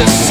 Just.